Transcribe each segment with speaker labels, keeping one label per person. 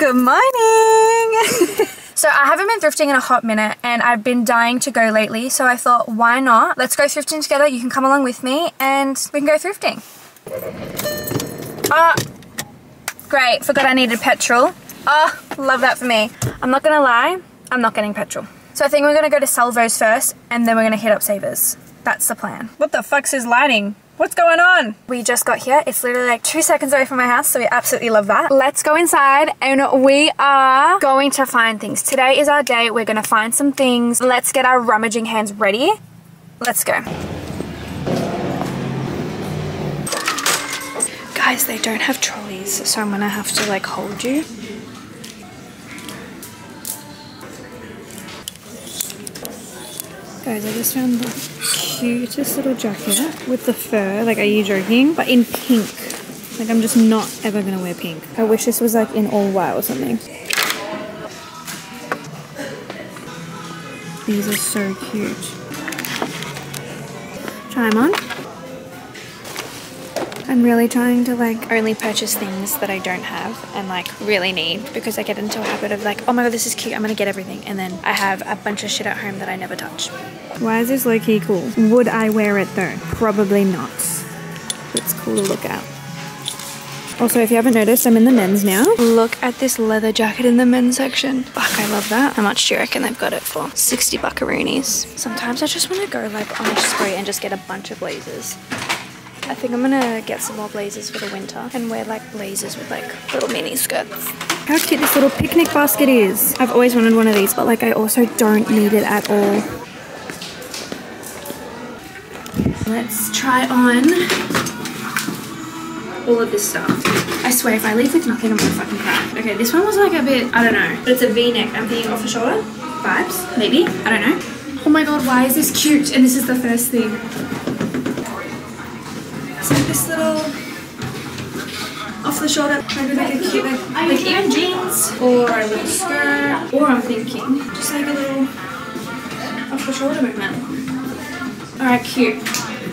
Speaker 1: Good morning! So I haven't been thrifting in a hot minute and I've been dying to go lately. So I thought, why not? Let's go thrifting together. You can come along with me and we can go thrifting. Ah, oh, great. Forgot I needed petrol. Oh, love that for me. I'm not gonna lie, I'm not getting petrol. So I think we're gonna go to Salvos first and then we're gonna hit up Savers. That's the plan. What the fuck's his lighting? What's going on? We just got here. It's literally like two seconds away from my house, so we absolutely love that. Let's go inside and we are going to find things. Today is our day. We're gonna find some things. Let's get our rummaging hands ready. Let's go. Guys, they don't have trolleys, so I'm gonna have to like hold you. Guys, I just found the cutest little jacket with the fur. Like, are you joking? But in pink. Like, I'm just not ever gonna wear pink. I wish this was like in all white or something. These are so cute. Try them on. I'm really trying to like only purchase things that I don't have and like really need because I get into a habit of like, oh my god, this is cute, I'm gonna get everything. And then I have a bunch of shit at home that I never touch. Why is this low key cool? Would I wear it though? Probably not. It's cool to look at. Also, if you haven't noticed, I'm in the men's now. Look at this leather jacket in the men's section. Fuck, I love that. How much do you reckon they've got it for? 60 buckaroonies. Sometimes I just want to go like on a spree and just get a bunch of blazers. I think I'm gonna get some more blazers for the winter and wear like blazers with like little mini skirts. How cute this little picnic basket is. I've always wanted one of these, but like I also don't need it at all. Let's try on all of this stuff. I swear if I leave with nothing, I'm gonna fucking cry. Okay, this one was like a bit, I don't know, but it's a v-neck. I'm thinking off the shoulder vibes, maybe, I don't know. Oh my god, why is this cute? And this is the first thing this little off the shoulder, maybe like a cute, like, like even jeans or a little skirt, or I'm thinking just like a little off the shoulder movement. All right, cute.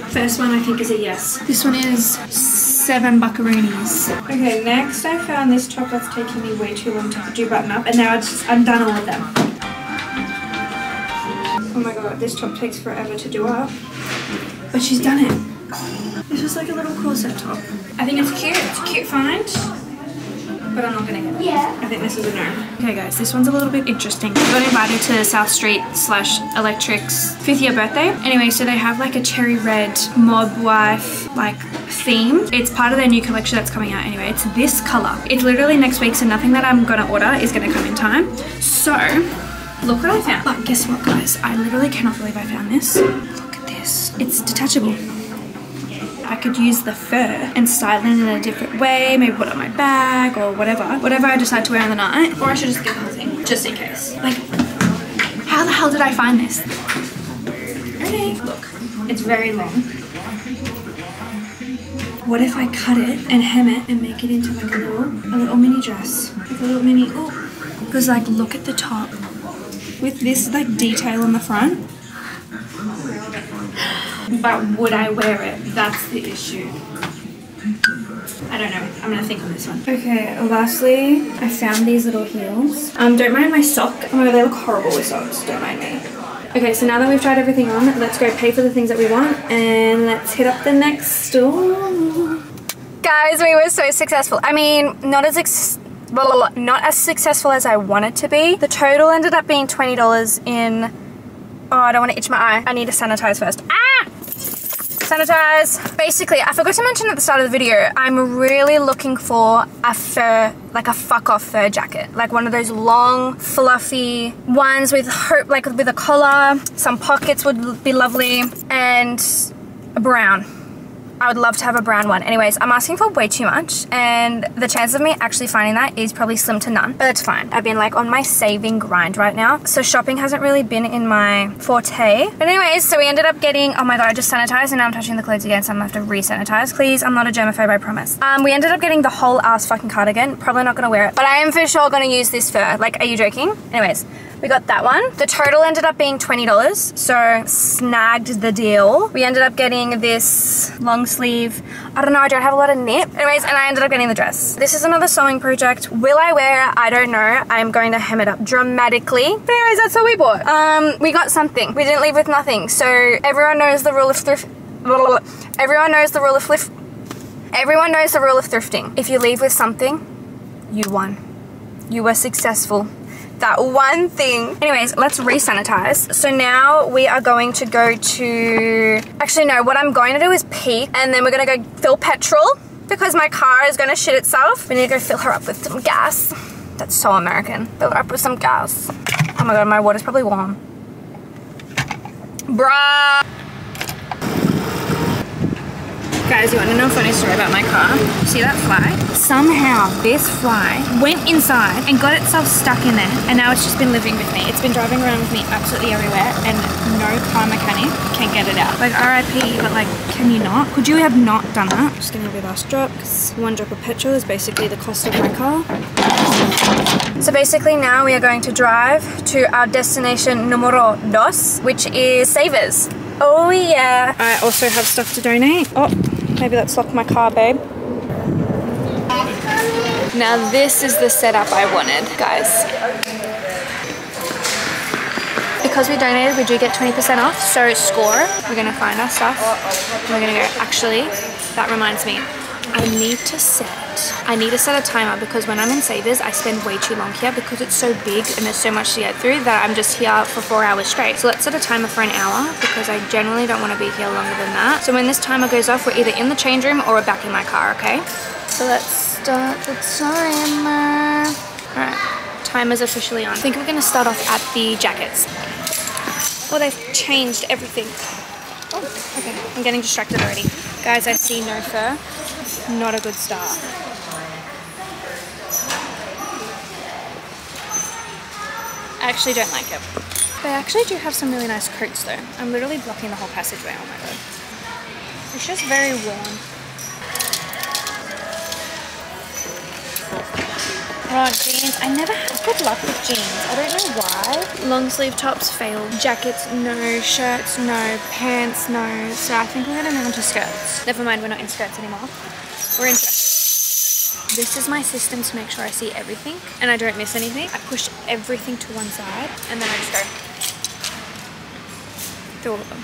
Speaker 1: First one I think is a yes. This one is seven buckaroonies. Okay, next I found this top that's taking me way too long to do button up, and now it's just, I'm done all of them. Oh my god, this top takes forever to do up, but she's done it. It's just like a little corset top. I think it's cute. It's a cute find. But I'm not gonna get it. Yeah. I think this is a no. Okay guys, this one's a little bit interesting. I got invited to South Street slash Electric's fifth year birthday. Anyway, so they have like a cherry red mob wife like theme. It's part of their new collection that's coming out anyway. It's this color. It's literally next week, so nothing that I'm gonna order is gonna come in time. So, look what I found. But guess what guys? I literally cannot believe I found this. Look at this. It's detachable. I could use the fur and style it in a different way, maybe put it on my bag or whatever. Whatever I decide to wear on the night. Or I should just get the whole thing, just in case. Like, how the hell did I find this? Okay, look, it's very long. What if I cut it and hem it and make it into like a little, a little mini dress? Like a little mini, oh. Because like, look at the top. With this like detail on the front, but would I wear it? That's the issue. I don't know. I'm gonna think on this one. Okay, lastly, I found these little heels. Um, don't mind my sock. Oh, they look horrible with socks. Don't mind me. Okay, so now that we've tried everything on, let's go pay for the things that we want and let's hit up the next store. Guys, we were so successful. I mean, not as not as successful as I wanted to be. The total ended up being $20 in Oh, I don't want to itch my eye. I need to sanitize first. Ah! Sanitize. Basically, I forgot to mention at the start of the video, I'm really looking for a fur, like a fuck off fur jacket. Like one of those long, fluffy ones with hope, like with a collar. Some pockets would be lovely. And a brown. I would love to have a brown one. Anyways, I'm asking for way too much and the chance of me actually finding that is probably slim to none, but it's fine. I've been like on my saving grind right now. So shopping hasn't really been in my forte. But anyways, so we ended up getting, oh my God, I just sanitized and now I'm touching the clothes again. So I'm gonna have to re-sanitize. Please, I'm not a germaphobe, I promise. Um, we ended up getting the whole ass fucking cardigan. Probably not gonna wear it, but I am for sure gonna use this fur. Like, are you joking? Anyways, We got that one. The total ended up being $20, so snagged the deal. We ended up getting this long sleeve. I don't know, I don't have a lot of knit. Anyways, and I ended up getting the dress. This is another sewing project. Will I wear it? I don't know. I'm going to hem it up dramatically. But anyways, that's what we bought. Um, we got something. We didn't leave with nothing. So everyone knows the rule of thrift. Everyone knows the rule of thrift. Everyone knows the rule of thrifting. If you leave with something, you won. You were successful that one thing. Anyways, let's re-sanitize. So now we are going to go to, actually no, what I'm going to do is pee and then we're gonna go fill petrol because my car is gonna shit itself. We need to go fill her up with some gas. That's so American. Fill her up with some gas. Oh my god, my water's probably warm. Bruh. Guys, you want to know a funny story about my car? See that fly? Somehow this fly went inside and got itself stuck in there and now it's just been living with me. It's been driving around with me absolutely everywhere and no car mechanic can get it out. Like RIP, but like, can you not? Could you have not done that? Just gonna be last drop because one drop of petrol is basically the cost of my car. So basically now we are going to drive to our destination numero dos, which is Savers. Oh yeah. I also have stuff to donate. Oh, maybe let's lock my car, babe. Now this is the setup I wanted, guys. Because we donated, we do get 20% off, so score. We're gonna find our stuff. We're gonna go, actually, that reminds me, I need to set I need to set a timer because when I'm in Savers, I spend way too long here because it's so big and there's so much to get through that I'm just here for four hours straight. So let's set a timer for an hour because I generally don't want to be here longer than that. So when this timer goes off, we're either in the change room or we're back in my car, okay? So let's start the timer. All right, timer's officially on. I think we're gonna start off at the jackets. Oh, they've changed everything. Oh, okay, I'm getting distracted already. Guys, I see no fur. Not a good start. I actually don't like it. They actually do have some really nice coats though. I'm literally blocking the whole passageway, oh my god. It's just very warm. Oh, jeans. I never had good luck with jeans. I don't know why. Long sleeve tops fail. Jackets, no. Shirts, no. Pants, no. So I think we're gonna move on to skirts. Never mind, we're not in skirts anymore. We're in dresses. This is my system to make sure I see everything and I don't miss anything. I push everything to one side and then I just go through all of them.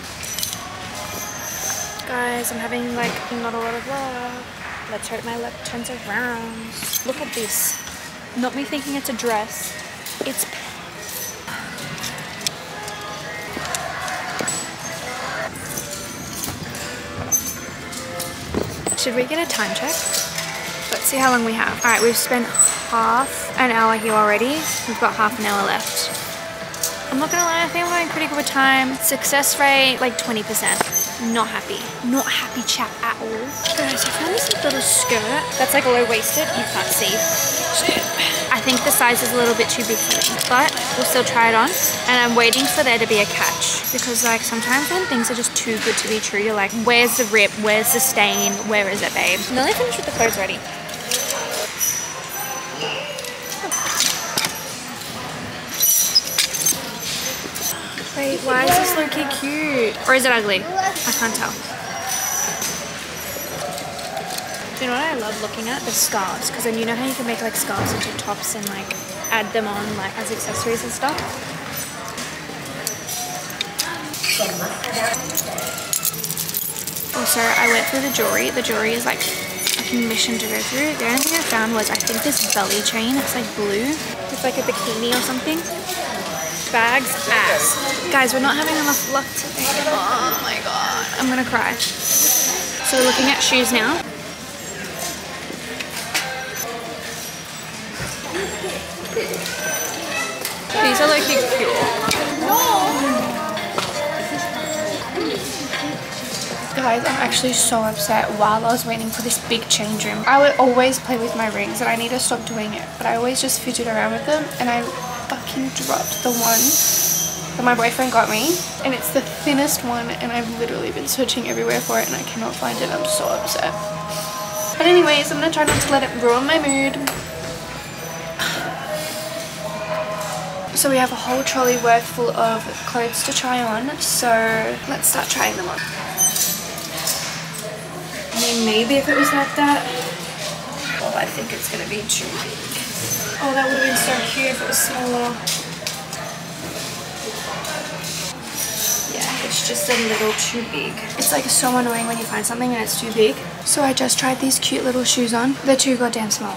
Speaker 1: Guys, I'm having like not a lot of luck. Let's hope my luck turns around. Look at this. Not me thinking it's a dress. It's Should we get a time check? Let's see how long we have. All right, we've spent half an hour here already. We've got half an hour left. I'm not gonna lie, I think I'm having pretty good time. Success rate, like 20%. Not happy. Not happy chap at all. Guys, I found this little skirt that's like low-waisted. You can't see. I think the size is a little bit too big for me, but we'll still try it on. And I'm waiting for there to be a catch because like sometimes when things are just too good to be true, you're like, where's the rip? Where's the stain? Where is it, babe? Nearly finished with the clothes already. Wait, why is this looking cute? Or is it ugly? I can't tell. Do you know what I love looking at? The scarves. Because then you know how you can make like scarves into tops and like add them on like as accessories and stuff? Also, I went through the jewelry. The jewelry is like a mission to go through. The only thing I found was I think this belly chain. It's like blue. It's like a bikini or something bags ass. Guys, we're not having enough luck today. Oh my god. I'm gonna cry. So we're looking at shoes now. These are like cute. Guys, I'm actually so upset while I was waiting for this big change room. I would always play with my rings and I need to stop doing it. But I always just fidget around with them and I fucking dropped the one that my boyfriend got me and it's the thinnest one and I've literally been searching everywhere for it and I cannot find it. I'm so upset. But anyways, I'm gonna try not to let it ruin my mood. So we have a whole trolley worth full of clothes to try on. So let's start trying them on. I mean, maybe if it was like that. Well, I think it's gonna be too. Oh, that would have been so cute if it was smaller. Yeah, it's just a little too big. It's like so annoying when you find something and it's too big. So I just tried these cute little shoes on. They're too goddamn small.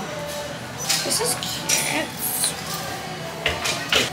Speaker 1: This is cute.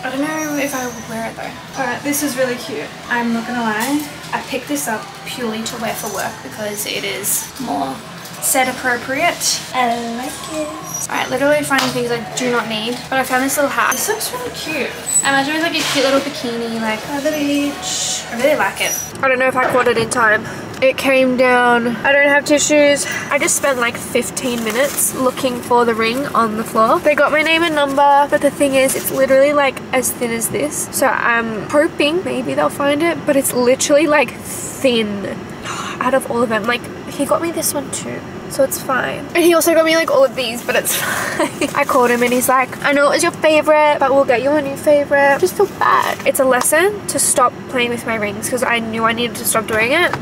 Speaker 1: I don't know if I would wear it though. Alright, this is really cute. I'm not gonna lie. I picked this up purely to wear for work because it is more set appropriate. I like it. Alright, literally finding things I do not need. But I found this little hat. This looks really cute. I imagine it's like a cute little bikini, like at the beach. I really like it. I don't know if I caught it in time. It came down. I don't have tissues. I just spent like 15 minutes looking for the ring on the floor. They got my name and number, but the thing is, it's literally like as thin as this. So I'm hoping maybe they'll find it, but it's literally like thin out of all of them. Like he got me this one too so it's fine. And he also got me like all of these, but it's fine. I called him and he's like, I know it was your favorite, but we'll get you a new favorite. I just feel bad. It's a lesson to stop playing with my rings because I knew I needed to stop doing it.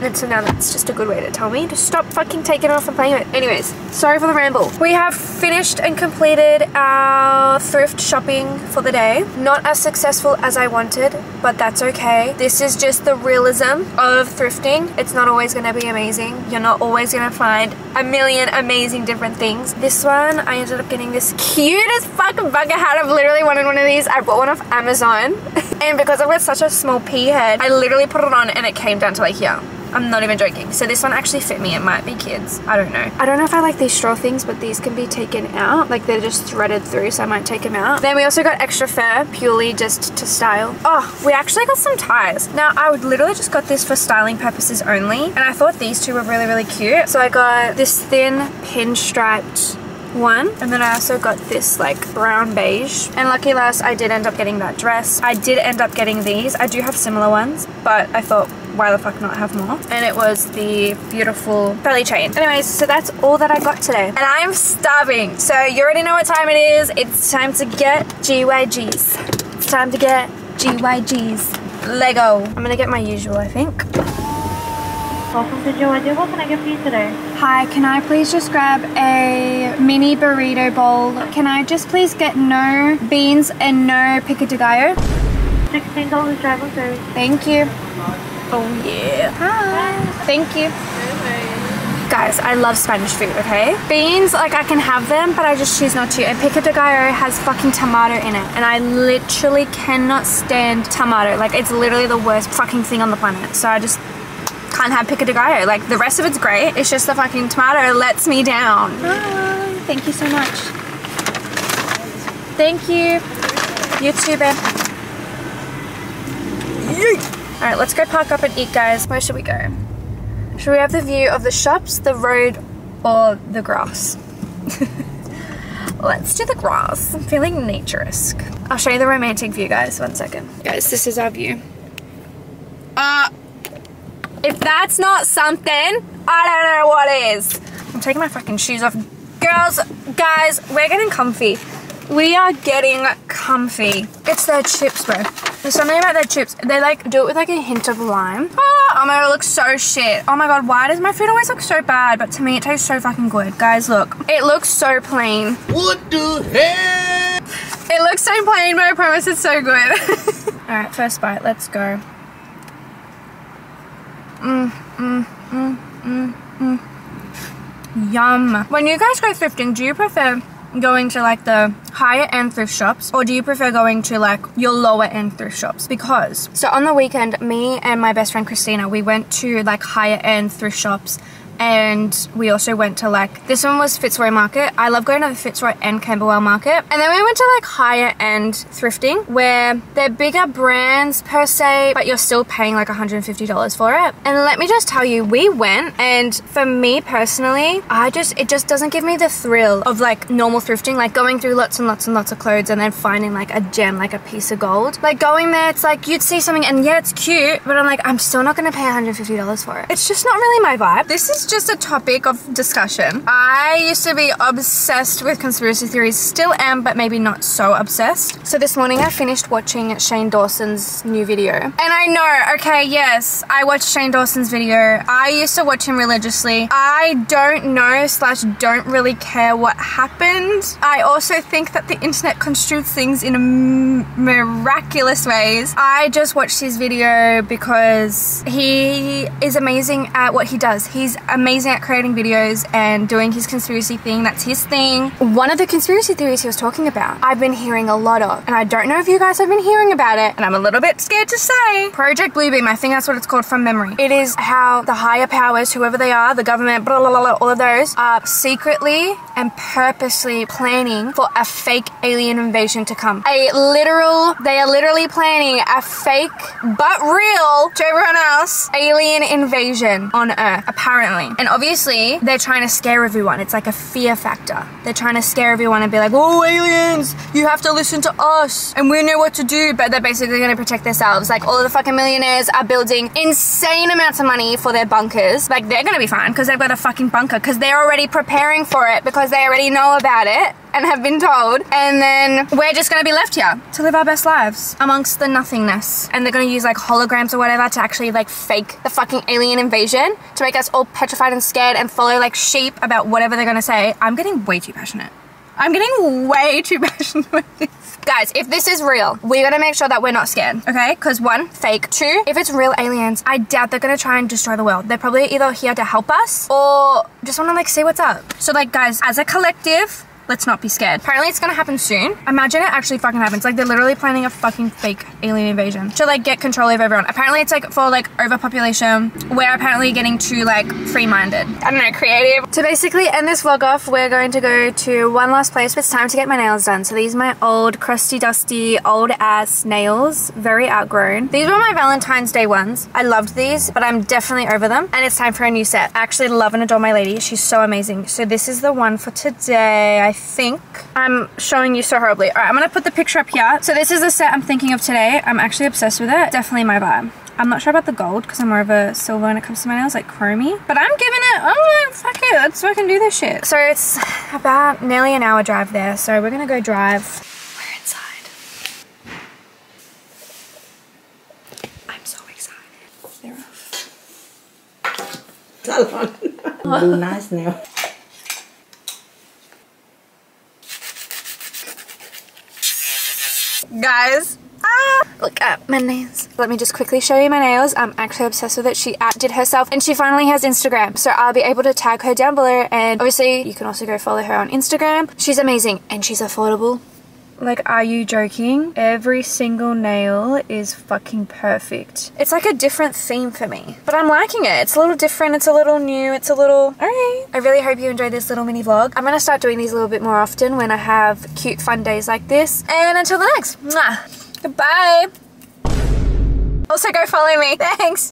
Speaker 1: And so now that's just a good way to tell me to stop fucking taking off and playing it. Anyways, sorry for the ramble. We have finished and completed our thrift shopping for the day. Not as successful as I wanted, but that's okay. This is just the realism of thrifting. It's not always gonna be amazing. You're not always gonna find a million amazing different things. This one, I ended up getting this cutest fucking bucket hat. I've literally wanted one of these. I bought one off Amazon. and because I've got such a small pea head, I literally put it on and it came down to like here. I'm not even joking. So this one actually fit me. It might be kids. I don't know. I don't know if I like these straw things, but these can be taken out. Like they're just threaded through, so I might take them out. Then we also got extra fur, purely just to style. Oh, we actually got some ties. Now, I would literally just got this for styling purposes only. And I thought these two were really, really cute. So I got this thin pinstriped one and then I also got this like brown beige and lucky last I did end up getting that dress I did end up getting these I do have similar ones but I thought why the fuck not have more and it was the beautiful belly chain anyways so that's all that I got today and I'm starving so you already know what time it is it's time to get GYGs it's time to get GYGs Lego I'm gonna get my usual I think
Speaker 2: Welcome to GYG. What can I get for you today?
Speaker 1: Hi, can I please just grab a mini burrito bowl? Can I just please get no beans and no pico de gallo?
Speaker 2: $16 driver service.
Speaker 1: Thank you. Oh yeah. Hi. Thank you. Guys, I love Spanish food, okay? Beans, like I can have them, but I just choose not to. And pico de gallo has fucking tomato in it. And I literally cannot stand tomato. Like it's literally the worst fucking thing on the planet. So I just can't have pico de gallo. Like the rest of it's great. It's just the fucking tomato lets me down. Hi. Thank you so much. Thank you. You too, babe. All right, let's go park up and eat, guys. Where should we go? Should we have the view of the shops, the road, or the grass? Let's do the grass. I'm feeling naturesque. I'll show you the romantic view, guys. One second. Guys, this is our view. Uh, if that's not something, I don't know what is. I'm taking my fucking shoes off. Girls, guys, we're getting comfy. We are getting comfy. It's their chips, bro. There's something about their chips. They like do it with like a hint of lime. Oh, oh my god, it looks so shit. Oh my god, why does my food always look so bad? But to me, it tastes so fucking good. Guys, look. It looks so plain.
Speaker 3: What the hell?
Speaker 1: It looks so plain, but I promise it's so good. Alright, first bite. Let's go. Mmm, mmm, mmm, mmm, mmm. Yum. When you guys go thrifting, do you prefer going to like the higher end thrift shops or do you prefer going to like your lower end thrift shops? Because so on the weekend me and my best friend Christina we went to like higher end thrift shops and we also went to like this one was Fitzroy Market. I love going to the Fitzroy and Camberwell Market. And then we went to like higher end thrifting where they're bigger brands per se, but you're still paying like $150 for it. And let me just tell you, we went and for me personally, I just it just doesn't give me the thrill of like normal thrifting, like going through lots and lots and lots of clothes and then finding like a gem, like a piece of gold. Like going there, it's like you'd see something and yeah, it's cute, but I'm like, I'm still not gonna pay $150 for it. It's just not really my vibe. This is just a topic of discussion. I used to be obsessed with conspiracy theories, still am, but maybe not so obsessed. So this morning I finished watching Shane Dawson's new video. And I know, okay, yes, I watched Shane Dawson's video. I used to watch him religiously. I don't know slash don't really care what happened. I also think that the internet construes things in miraculous ways. I just watched his video because he is amazing at what he does. He's amazing at creating videos and doing his conspiracy thing. That's his thing. One of the conspiracy theories he was talking about, I've been hearing a lot of, and I don't know if you guys have been hearing about it, and I'm a little bit scared to say. Project Bluebeam, I think that's what it's called from memory. It is how the higher powers, whoever they are, the government, blah, blah, blah, all of those, are secretly and purposely planning for a fake alien invasion to come. A literal, they are literally planning a fake but real to everyone else alien invasion on Earth, apparently. And obviously, they're trying to scare everyone. It's like a fear factor. They're trying to scare everyone and be like, oh, aliens, you have to listen to us and we know what to do. But they're basically going to protect themselves. Like, all of the fucking millionaires are building insane amounts of money for their bunkers. Like, they're going to be fine because they've got a fucking bunker because they're already preparing for it because they already know about it and have been told. And then we're just gonna be left here to live our best lives amongst the nothingness. And they're gonna use like holograms or whatever to actually like fake the fucking alien invasion to make us all petrified and scared and follow like sheep about whatever they're gonna say. I'm getting way too passionate. I'm getting way too passionate with this. Guys, if this is real, we gotta make sure that we're not scared, okay? Because one, fake. Two, if it's real aliens, I doubt they're gonna try and destroy the world. They're probably either here to help us or just wanna like see what's up. So like guys, as a collective, Let's not be scared. Apparently it's gonna happen soon. Imagine it actually fucking happens. Like they're literally planning a fucking fake alien invasion to like get control of everyone. Apparently it's like for like overpopulation. We're apparently getting too like free-minded. I don't know, creative. To basically end this vlog off, we're going to go to one last place. It's time to get my nails done. So these are my old crusty dusty old ass nails. Very outgrown. These were my Valentine's Day ones. I loved these, but I'm definitely over them. And it's time for a new set. I actually love and adore my lady. She's so amazing. So this is the one for today. I think I'm showing you so horribly. All right, I'm gonna put the picture up here. So this is the set I'm thinking of today. I'm actually obsessed with it. Definitely my vibe. I'm not sure about the gold because I'm more of a silver when it comes to my nails, like chromey. But I'm giving it, oh, fuck it, let's fucking do this shit. So it's about nearly an hour drive there. So we're gonna go drive. We're inside. I'm so excited. They're off.
Speaker 4: Salon. nice nail.
Speaker 1: Guys. Ah, look at my nails. Let me just quickly show you my nails. I'm actually obsessed with it. She outdid herself and she finally has Instagram. So I'll be able to tag her down below and obviously you can also go follow her on Instagram. She's amazing and she's affordable. Like, are you joking? Every single nail is fucking perfect. It's like a different theme for me. But I'm liking it. It's a little different. It's a little new. It's a little... Alright. I really hope you enjoyed this little mini vlog. I'm gonna start doing these a little bit more often when I have cute fun days like this. And until the next, mwah, goodbye. Also go follow me. Thanks.